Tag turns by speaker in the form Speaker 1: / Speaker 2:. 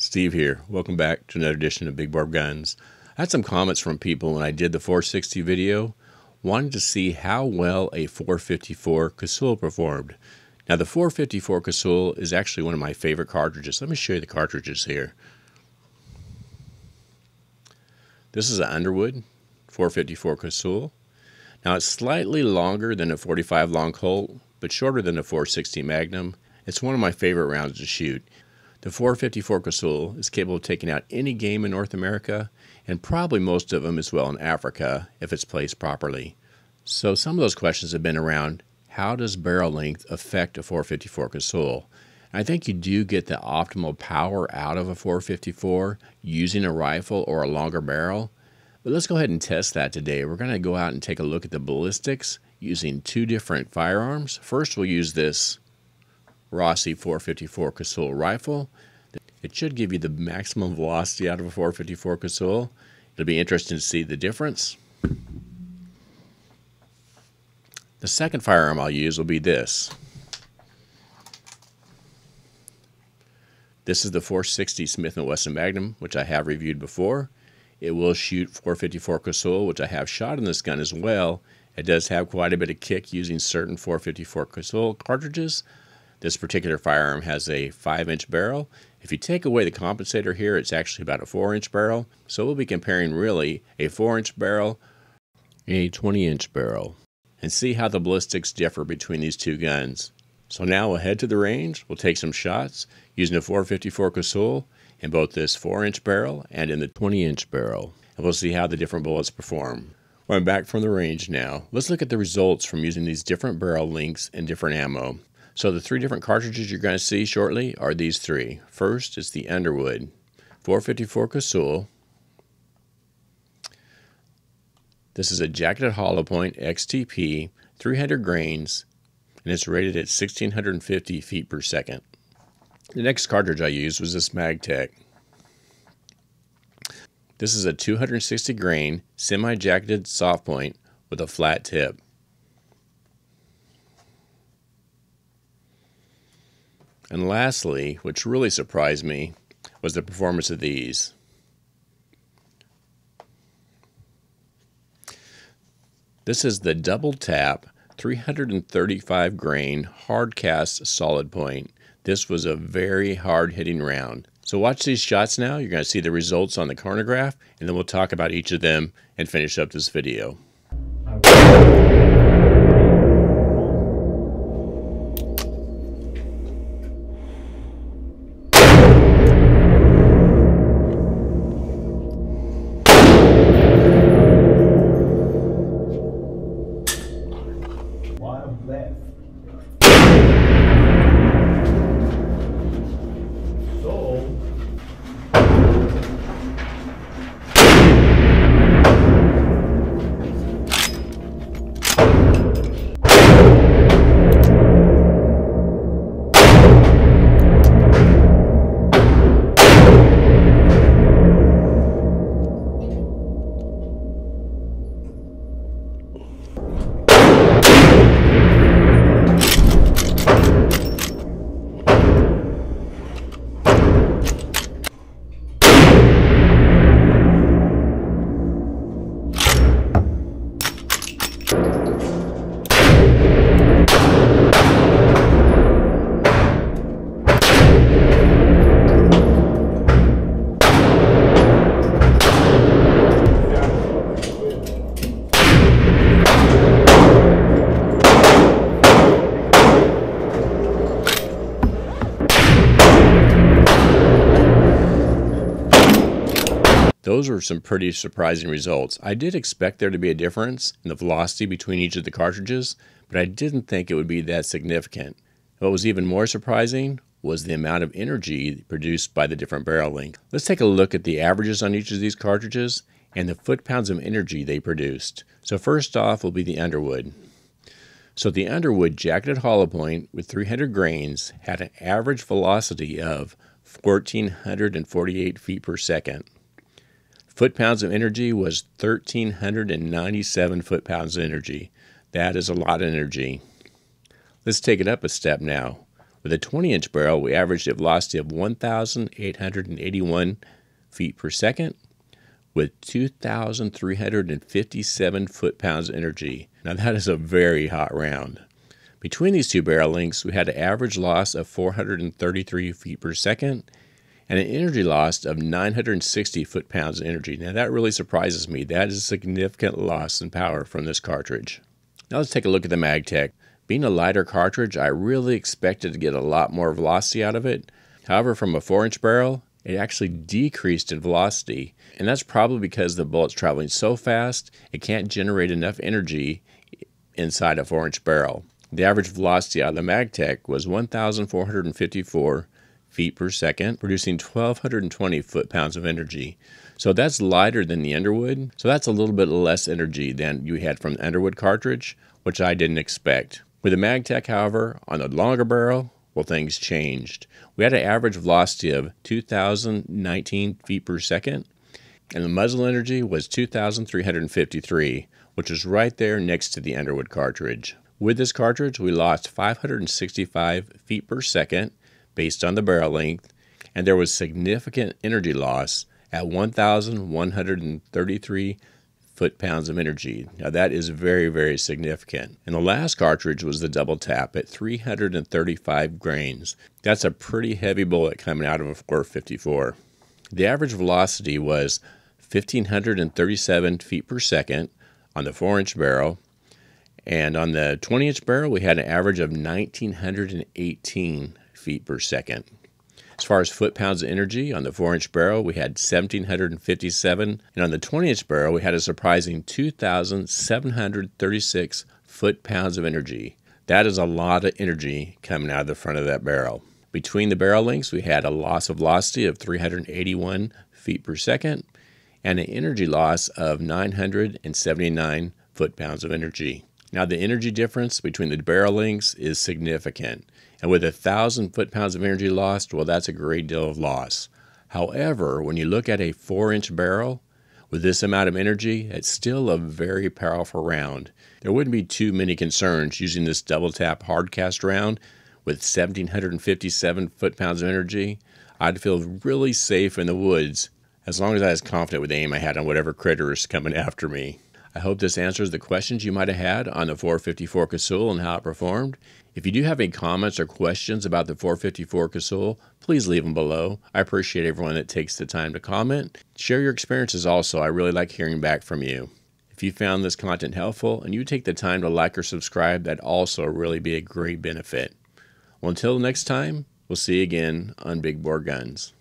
Speaker 1: Steve here. Welcome back to another edition of Big Bore Guns. I had some comments from people when I did the 460 video wanting to see how well a 454 Casull performed. Now the 454 Casull is actually one of my favorite cartridges. Let me show you the cartridges here. This is an Underwood 454 Casull. Now it's slightly longer than a 45 long Colt, but shorter than a 460 Magnum. It's one of my favorite rounds to shoot. The 454 Casull is capable of taking out any game in North America, and probably most of them as well in Africa if it's placed properly. So some of those questions have been around how does barrel length affect a 454 Casull? I think you do get the optimal power out of a 454 using a rifle or a longer barrel. But let's go ahead and test that today. We're going to go out and take a look at the ballistics using two different firearms. First, we'll use this Rossi 454 Casull rifle. It should give you the maximum velocity out of a 454 Casull. It'll be interesting to see the difference. The second firearm I'll use will be this. This is the 460 Smith & Wesson Magnum, which I have reviewed before. It will shoot 454 Casull, which I have shot in this gun as well. It does have quite a bit of kick using certain 454 Casull cartridges, this particular firearm has a 5-inch barrel. If you take away the compensator here, it's actually about a 4-inch barrel. So we'll be comparing really a 4-inch barrel a 20-inch barrel and see how the ballistics differ between these two guns. So now we'll head to the range. We'll take some shots using a 454 Casull in both this 4-inch barrel and in the 20-inch barrel. And we'll see how the different bullets perform. Well, I'm back from the range now. Let's look at the results from using these different barrel lengths and different ammo. So the three different cartridges you're going to see shortly are these three. First is the Underwood 454 Casull. This is a jacketed hollow point XTP 300 grains and it's rated at 1650 feet per second. The next cartridge I used was this Magtech. This is a 260 grain semi-jacketed soft point with a flat tip. And lastly, which really surprised me, was the performance of these. This is the double tap 335 grain hard cast solid point. This was a very hard hitting round. So watch these shots now. You're going to see the results on the chronograph and then we'll talk about each of them and finish up this video. Those were some pretty surprising results. I did expect there to be a difference in the velocity between each of the cartridges, but I didn't think it would be that significant. What was even more surprising was the amount of energy produced by the different barrel length. Let's take a look at the averages on each of these cartridges and the foot-pounds of energy they produced. So first off will be the Underwood. So the Underwood jacketed hollow point with 300 grains had an average velocity of 1448 feet per second. Foot pounds of energy was 1,397 foot pounds of energy. That is a lot of energy. Let's take it up a step now. With a 20 inch barrel, we averaged a velocity of 1,881 feet per second with 2,357 foot pounds of energy. Now, that is a very hot round. Between these two barrel lengths, we had an average loss of 433 feet per second and an energy loss of 960 foot pounds of energy. Now, that really surprises me. That is a significant loss in power from this cartridge. Now, let's take a look at the MagTech. Being a lighter cartridge, I really expected to get a lot more velocity out of it. However, from a 4 inch barrel, it actually decreased in velocity, and that's probably because the bullet's traveling so fast it can't generate enough energy inside a 4 inch barrel. The average velocity out of the MagTech was 1,454 feet per second, producing 1,220 foot pounds of energy. So that's lighter than the Underwood. So that's a little bit less energy than you had from the Underwood cartridge, which I didn't expect. With the MagTech, however, on the longer barrel, well, things changed. We had an average velocity of 2,019 feet per second, and the muzzle energy was 2,353, which is right there next to the Underwood cartridge. With this cartridge, we lost 565 feet per second based on the barrel length, and there was significant energy loss at 1,133 foot pounds of energy. Now that is very, very significant. And the last cartridge was the double tap at 335 grains. That's a pretty heavy bullet coming out of a 454. The average velocity was 1,537 feet per second on the 4 inch barrel. And on the 20 inch barrel, we had an average of 1,918 feet per second. As far as foot pounds of energy, on the 4 inch barrel we had 1,757, and on the 20 inch barrel we had a surprising 2,736 foot pounds of energy. That is a lot of energy coming out of the front of that barrel. Between the barrel lengths, we had a loss of velocity of 381 feet per second and an energy loss of 979 foot pounds of energy. Now, the energy difference between the barrel lengths is significant. And with a thousand foot pounds of energy lost, well, that's a great deal of loss. However, when you look at a four inch barrel with this amount of energy, it's still a very powerful round. There wouldn't be too many concerns using this double tap hard cast round with 1757 foot pounds of energy. I'd feel really safe in the woods as long as I was confident with the aim I had on whatever critter is coming after me. I hope this answers the questions you might have had on the 454 Casull and how it performed. If you do have any comments or questions about the 454 Casull, please leave them below. I appreciate everyone that takes the time to comment. Share your experiences also. I really like hearing back from you. If you found this content helpful and you take the time to like or subscribe, that'd also really be a great benefit. Well, until next time, we'll see you again on Big Bore Guns.